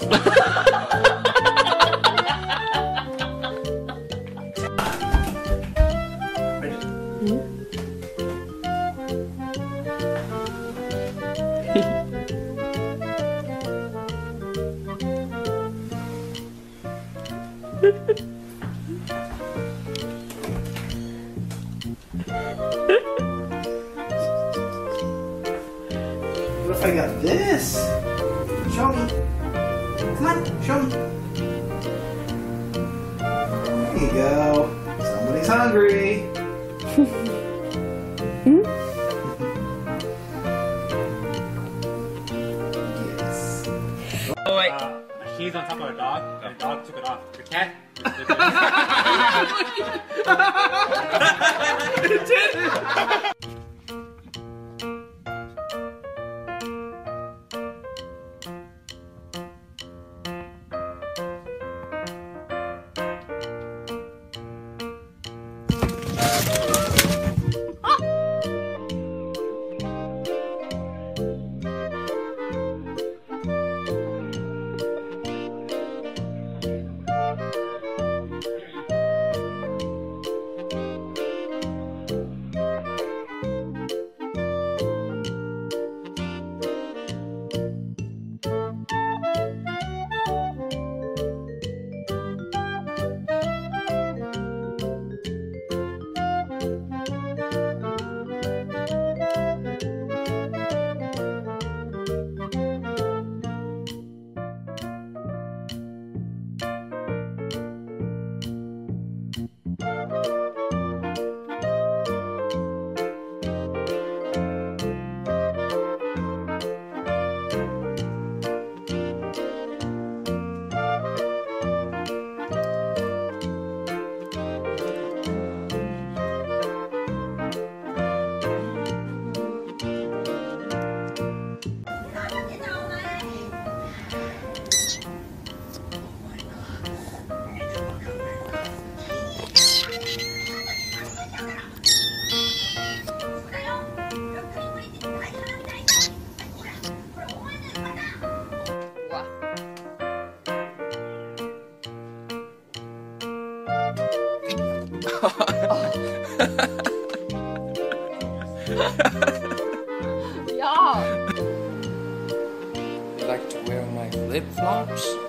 What if I got this? Show me. Come on, show me. There you go. Somebody's hungry. yes. Oh wait. Uh, he's on top of a dog. The dog took it off. The cat. You like to wear my flip flops?